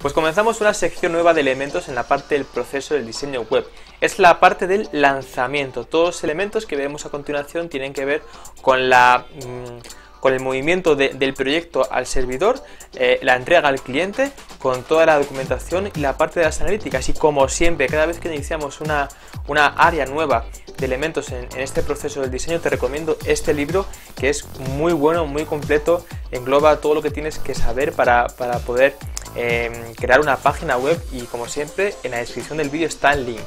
Pues comenzamos una sección nueva de elementos en la parte del proceso del diseño web. Es la parte del lanzamiento. Todos los elementos que veremos a continuación tienen que ver con la... Mm, con el movimiento del proyecto al servidor, eh, la entrega al cliente, con toda la documentación y la parte de las analíticas. Y como siempre, cada vez que iniciamos una, una área nueva de elementos en, este proceso del diseño, te recomiendo este libro que es muy bueno, muy completo, engloba todo lo que tienes que saber para, poder eh, crear una página web y como siempre en la descripción del vídeo está el link.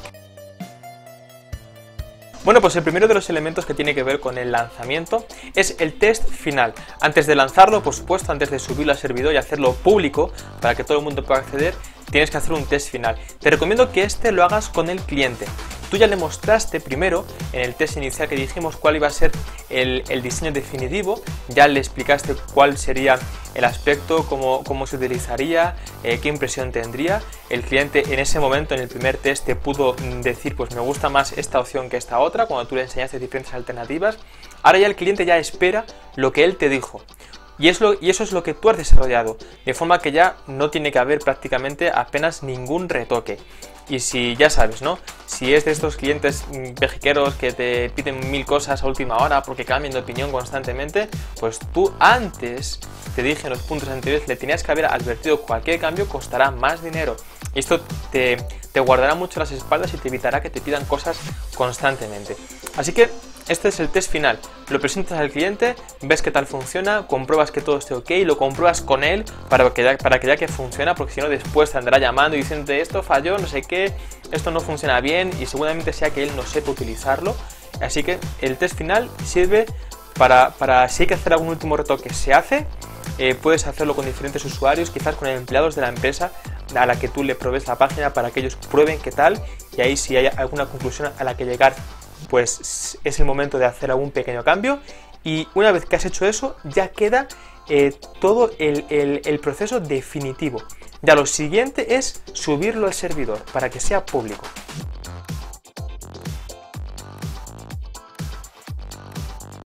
Bueno, pues el primero de los elementos que tiene que ver con el lanzamiento es el test final. Antes de lanzarlo, por supuesto, antes de subirlo al servidor y hacerlo público para que todo el mundo pueda acceder, tienes que hacer un test final. Te recomiendo que este lo hagas con el cliente. Tú ya le mostraste primero en el test inicial que dijimos cuál iba a ser el, diseño definitivo, ya le explicaste cuál sería el aspecto, cómo, cómo se utilizaría, eh, qué impresión tendría. El cliente en ese momento, en el primer test, te pudo decir, pues me gusta más esta opción que esta otra, cuando tú le enseñaste diferentes alternativas. Ahora ya el cliente ya espera lo que él te dijo. Y, y eso es lo que tú has desarrollado, de forma que ya no tiene que haber prácticamente apenas ningún retoque. Y si ya sabes, ¿no? Si es de estos clientes vejiqueros que te piden mil cosas a última hora porque cambian de opinión constantemente, pues tú antes, te dije en los puntos anteriores, le tenías que haber advertido cualquier cambio costará más dinero. Esto te, te guardará mucho las espaldas y te evitará que te pidan cosas constantemente. Así que este es el test final. Lo presentas al cliente, ves qué tal funciona, compruebas que todo esté ok, lo compruebas con él para que ya, para que, ya que funciona, porque si no después te andará llamando y diciendo esto falló, no sé qué, esto no funciona bien y seguramente sea que él no sepa utilizarlo. Así que el test final sirve para, para si hay que hacer algún último retoque, se hace. Eh, puedes hacerlo con diferentes usuarios, quizás con empleados de la empresa a la que tú le provees la página para que ellos prueben qué tal y ahí si hay alguna conclusión a la que llegar pues es el momento de hacer algún pequeño cambio y una vez que has hecho eso ya queda eh, todo el, el proceso definitivo. Ya lo siguiente es subirlo al servidor para que sea público.